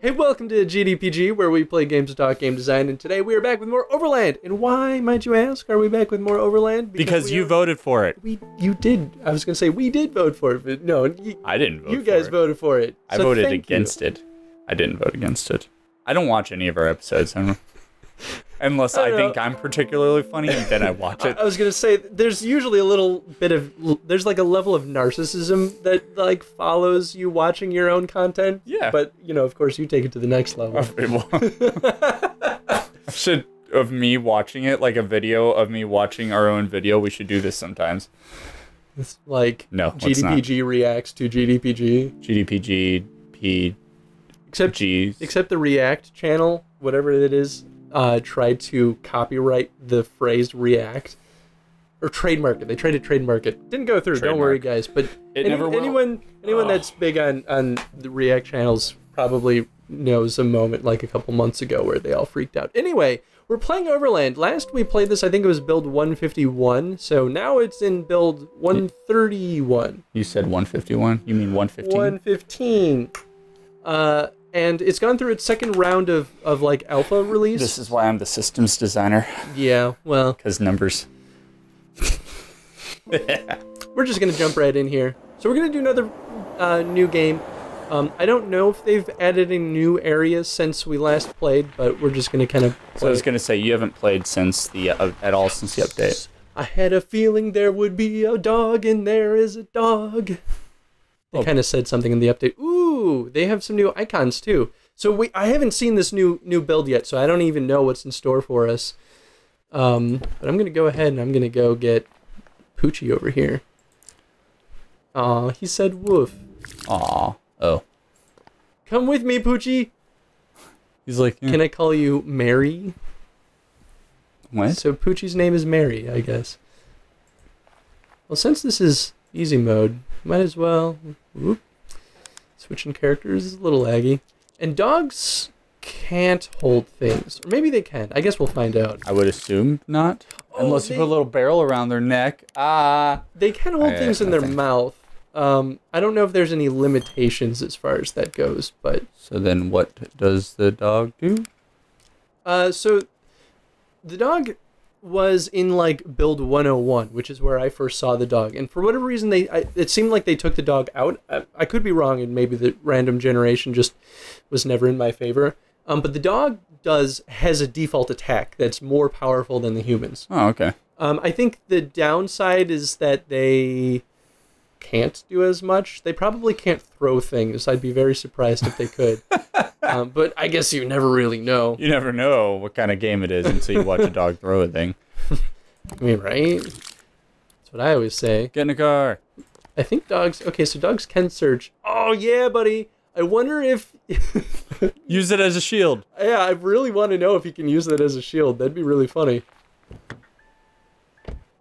Hey, welcome to GDPG, where we play games to talk game design, and today we are back with more Overland. And why, might you ask, are we back with more Overland? Because we you are- voted for it. We, you did. I was gonna say we did vote for it, but no, you, I didn't vote you guys it. voted for it. I So voted thank you. against it. I didn't vote against it. I don't watch any of our episodes. I don't Unless I I, think know. I'm particularly funny, and then I watch it. I was gonna say there's usually a little bit of there's like a level of narcissism that like follows you watching your own content. Yeah. But you know, of course, you take it to the next level. should of me watching it, like a video of me watching our own video. We should do this sometimes. It's like No. GDPG reacts to GDPG, GDPG, P, except G. except the React channel, whatever it is, uh, tried to copyright the phrase React or trademark it. They tried to trademark it. Didn't go through. Don't worry, guys. But It any- never anyone anyone Ugh. that's big on on the React channels probably knows a moment like a couple months ago where they all freaked out. Anyway, we're playing Overland. Last we played this, I think it was build 151. So now it's in build 131. You said 151. You mean 115? 115. Uh, and it's gone through its second round of, of like alpha release. This is why I'm the systems designer, yeah, well, because numbers. we're just gonna jump right in here. So we're gonna do another uh, new game. Um, I don't know if they've added any new areas since we last played, but we're just gonna kind of. So I was gonna say you haven't played since the uh, at all since the update. I had a feeling there would be a dog, and there is a dog. They Oh. kind of said something in the update. Ooh, they have some new icons too. So we, I haven't seen this new new build yet, so I don't even know what's in store for us. Um, but I'm gonna go ahead and I'm gonna go get Poochie over here. Aw, he said woof. Aw. Oh. Come with me, Poochie. He's like, Can I call you Mary? what? So Poochie's name is Mary, I guess. Well, since this is easy mode, might as well. Whoop. Switching characters is a little laggy. And dogs can't hold things. Or maybe they can. I guess we'll find out. I would assume not, Oh, unless they- you put a little barrel around their neck. Ah. They can hold I- things in their mouth. Um, I don't know if there's any limitations as far as that goes, but So then, what does the dog do? Uh, so the dog was in like build 101, which is where I first saw the dog. And for whatever reason, they I, it seemed like they took the dog out. I, I could be wrong, and maybe the random generation just was never in my favor. Um, but the dog does has a default attack that's more powerful than the humans. Oh, okay. Um, I think the downside is that they can't do as much. They probably can't throw things. I'd be very surprised if they could. um, but I guess you never really know. You never know what kind of game it is until you watch a dog throw a thing. I mean, right? That's what I always say. Get in the car. I think dogs. Okay, so dogs can search. Oh yeah, buddy. I wonder if. Use it as a shield. yeah, I really want to know if you can use that as a shield. That'd be really funny.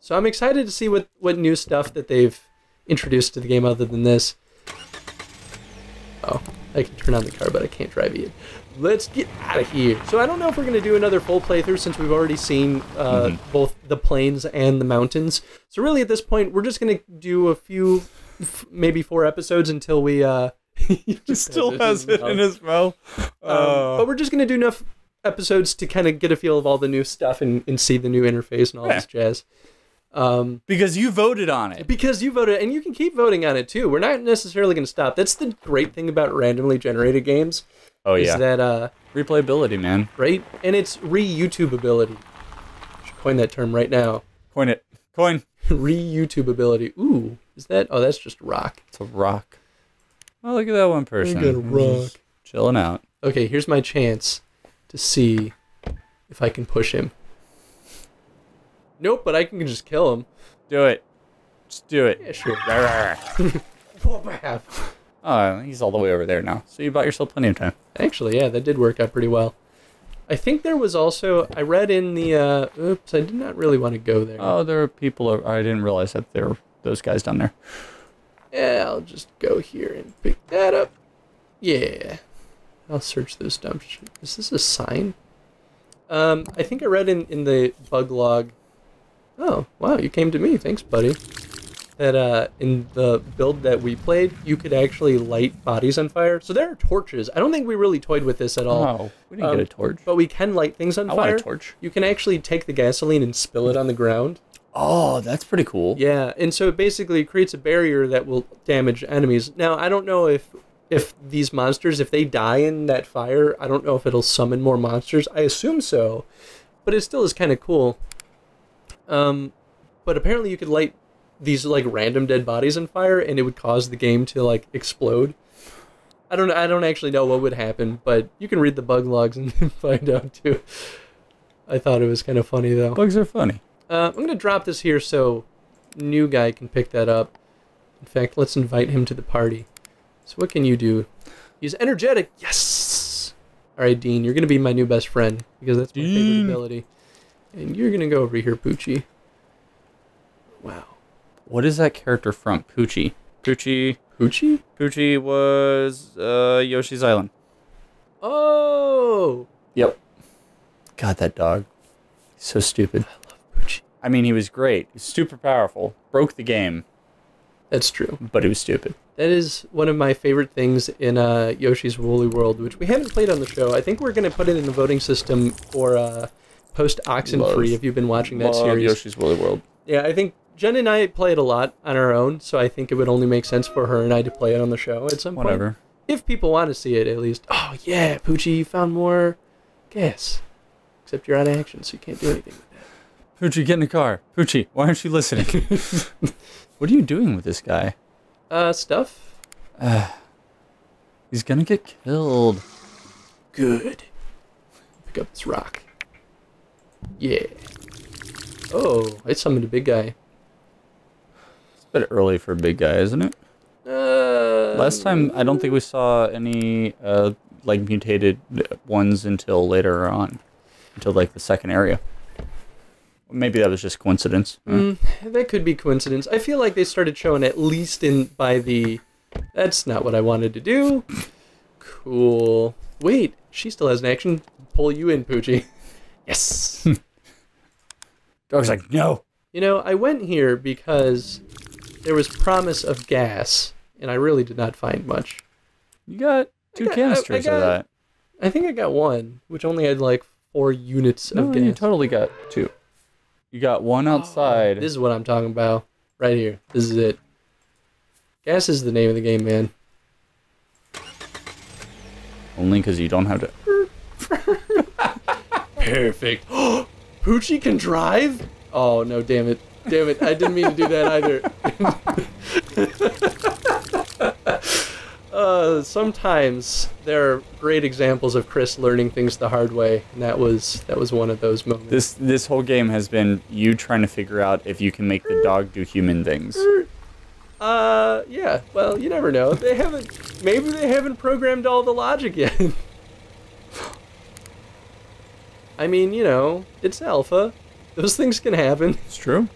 So I'm excited to see what what new stuff that they've introduced to the game other than this. Oh, I can turn on the car, but I can't drive it. Let's get out of here. So I don't know if we're gonna do another full playthrough since we've already seen uh, Mhm. both the plains and the mountains. So really, at this point, we're just gonna do a few, f- maybe four episodes until we. Uh, he He still has it in his mouth. um, Oh. but we're just gonna do enough episodes to kind of get a feel of all the new stuff and, and see the new interface and all Yeah. this jazz. Um, because you voted on it. because you voted, and you can keep voting on it too. We're not necessarily gonna stop. That's the great thing about randomly generated games Oh yeah. is that uh, Replayability, man. right, and it's re-YouTubeability. Should coin that term right now. Coin it. Coin. re-YouTubeability. Ooh, is that? Oh, that's just rock. It's a rock. Oh, look at that one person. got a rock. Chilling out. Okay, here's my chance to see if I can push him. Nope, but I can just kill him. Do it. Just do it. Yeah, sure. Oh, he's all the way over there now. So you bought yourself plenty of time. Actually, yeah, that did work out pretty well. I think there was also I read in the uh oops, I did not really want to go there. Oh, there are people. I didn't realize that there were those guys down there. Yeah, I'll just go here and pick that up. Yeah. I'll search those dump. Is this a sign? Um, I think I read in, in the bug log. Oh, wow, you came to me. Thanks, buddy. that uh, in the build that we played, you could actually light bodies on fire. So there are torches. I don't think we really toyed with this at all. Oh, we didn't Um, get a torch. But we can light things on I want fire. a torch. You can actually take the gasoline and spill it on the ground. Oh, that's pretty cool. Yeah, and so it basically creates a barrier that will damage enemies. Now, I don't know if if these monsters, if they die in that fire, I don't know if it'll summon more monsters. I assume so, but it still is kind of cool. Um, but apparently you could light these like random dead bodies on fire, and it would cause the game to like explode. I don't I don't actually know what would happen, but you can read the bug logs and find out too. I thought it was kind of funny though. Bugs are funny. Uh, I'm gonna drop this here so new guy can pick that up. In fact, let's invite him to the party. So what can you do? He's energetic. Yes. All right, Dean, you're gonna be my new best friend because that's my favorite ability. And you're gonna go over here, Poochie. Wow, What is that character from? Poochie. Poochie. Poochie? Poochie was uh, Yoshi's Island. Oh, Yep. God, that dog. So stupid. I love Poochie. I mean, he was great. He's super powerful. Broke the game, That's true. but he was stupid. That is one of my favorite things in uh, Yoshi's Woolly World, which we haven't played on the show. I think we're going to put it in the voting system for uh, post Oxen Free if you've been watching that Love series. Yoshi's Woolly World. Yeah, I think Jen and I play it a lot on our own, so I think it would only make sense for her and I to play it on the show at some point. Whatever. If people want to see it, at least. Oh, yeah, Poochie, you found more gas. Except you're out of action, so you can't do anything with that. Poochie, get in the car. Poochie, why aren't you listening? what are you doing with this guy? Uh, stuff? Uh, He's gonna get killed. Good. Pick up this rock. Yeah. Oh, I summoned a big guy. It's a bit early for a big guy, isn't it? Uh, Last time, I don't think we saw any uh, like mutated ones until later on, until like the second area. Maybe that was just coincidence. Mm, that could be coincidence. I feel like they started showing at least in by the. That's not what I wanted to do. Cool. Wait, she still has an action. Pull you in, Poochie. Yes. Dog's like, no. you know, I went here because there was promise of gas, and I really did not find much. You got two got- I- I canisters got- of that. I think I got one, which only had like four units of gas. you totally got two. You got one oh, outside. This is what I'm talking about. Right here. This is it. Gas is the name of the game, man. Only because you don't have to. Perfect. Poochie can drive? Oh no, damn it. Damn it. I didn't mean to do that either. uh, sometimes there are great examples of Chris learning things the hard way, and that was that was one of those moments. This this whole game has been you trying to figure out if you can make the dog do human things. Uh, yeah. Well, you never know. They haven't. Maybe they haven't programmed all the logic yet. I mean, you know, it's alpha. Those things can happen. It's true.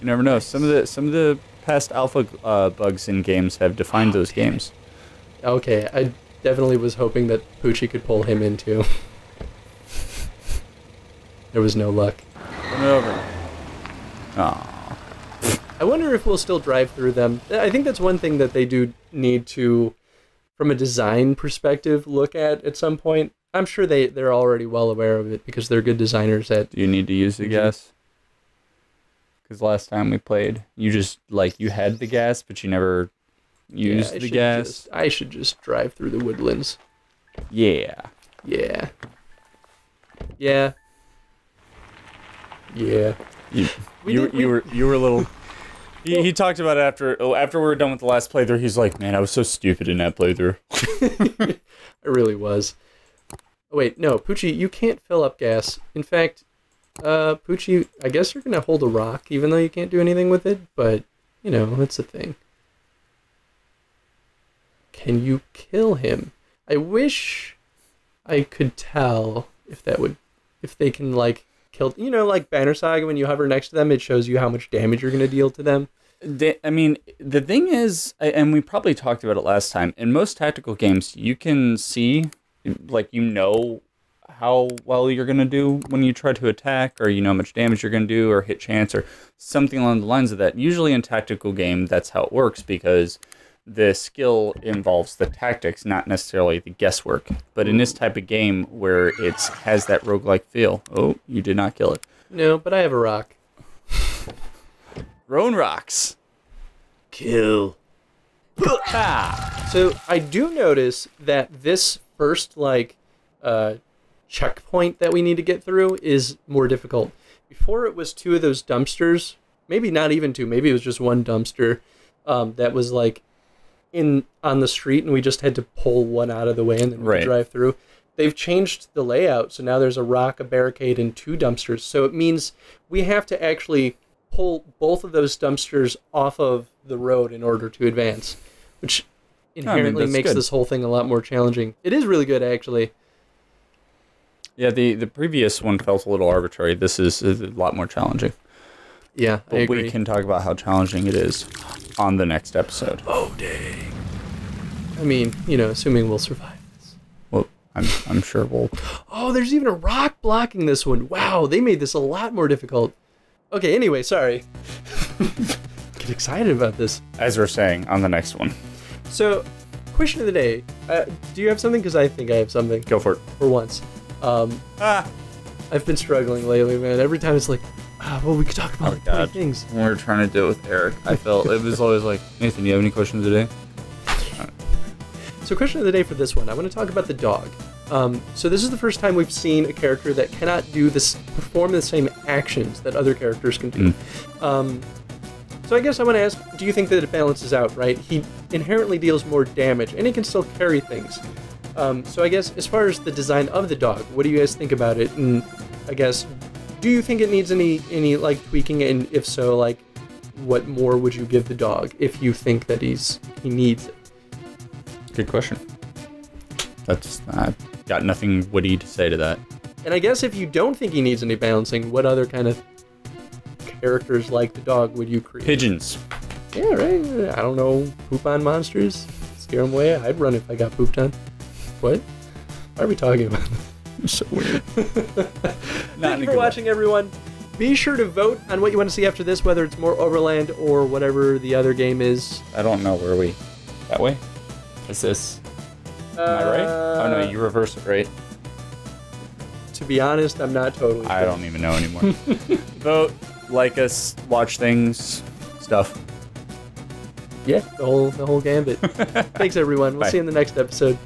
You never know. Some of the some of the past alpha uh, bugs in games have defined those games. Okay, I definitely was hoping that Poochie could pull him in too. there was no luck. It over. Aw. I wonder if we'll still drive through them. I think that's one thing that they do need to, from a design perspective, look at at some point. I'm sure they, they're already well aware of it because they're good designers at Do you need to use the gas? Because last time we played, you just like you had the gas, but you never used I the gas. just- I should just drive through the woodlands. Yeah. Yeah. Yeah. Yeah. You We you, did- we- you were you were a little. He, he talked about it after oh, after we were done with the last playthrough. He's like, man, I was so stupid in that playthrough. I really was. Oh, wait, no, Poochie, you can't fill up gas. In fact, uh, Poochie, I guess you're gonna hold a rock, even though you can't do anything with it. But you know, that's a thing. Can you kill him? I wish I could tell if that would, if they can like kill. You know, like Banner Saga, when you hover next to them, it shows you how much damage you're gonna deal to them. I mean, the thing is, and we probably talked about it last time. In most tactical games, you can see, like, you know, how well you're gonna do when you try to attack, or you know how much damage you're gonna do, or hit chance, or something along the lines of that. Usually in tactical game, that's how it works because the skill involves the tactics, not necessarily the guesswork. But in this type of game where it has that roguelike feel, oh, you did not kill it. No, but I have a rock. Roan rocks. Kill. Ah. So I do notice that this first like uh, checkpoint that we need to get through is more difficult. Before it was two of those dumpsters, maybe not even two, maybe it was just one dumpster um, that was like in on the street, and we just had to pull one out of the way and then Right. drive through. They've changed the layout, so now there's a rock, a barricade, and two dumpsters. So it means we have to actually pull both of those dumpsters off of the road in order to advance, which inherently that's makes good. this whole thing a lot more challenging. It is really good, actually. Yeah, the, the previous one felt a little arbitrary. This is, is a lot more challenging. Yeah, I But agree. we can talk about how challenging it is on the next episode. Oh dang! I mean, you know, assuming we'll survive this. Well, I'm, I'm sure we'll. Oh, there's even a rock blocking this one. Wow, they made this a lot more difficult. Okay, anyway, sorry. Get excited about this. As we're saying on the next one, So, question of the day. Uh, do you have something? Because I think I have something go for it. for once. Um, Ah, I've been struggling lately, man. Every time it's like, ah, well, we could talk about Oh, like 20 God. things. when we were trying to do it with Eric, I felt it was always like, Nathan, do you have any questions today? So, question of the day for this one, I want to talk about the dog. Um, so, this is the first time we've seen a character that cannot do this, perform the same actions that other characters can do. Um, so, I guess I want to ask: Do you think that it balances out? Right? He inherently deals more damage, and he can still carry things. Um, so, I guess as far as the design of the dog, what do you guys think about it? And I guess, do you think it needs any any like tweaking? And if so, like, what more would you give the dog if you think that he's he needs it? Good question. That's I've got nothing witty to say to that. And I guess if you don't think he needs any balancing, what other kind of characters like the dog would you create? Pigeons. Yeah, right. I don't know. Poop on monsters? Scare them away? I'd run if I got pooped on. What? Why are we talking about this? so weird. Thank you for watching, everyone. Be sure to vote on what you want to see after this, whether it's more Overland or whatever the other game is. I don't know where we. That way. Is this? Am I right? Oh no, uh, you reverse it, right? To be honest, I'm not totally. I don't even know anymore. Vote, like us, watch things, stuff. Yeah, the whole the whole gambit. Thanks, everyone. We'll Bye. see you in the next episode.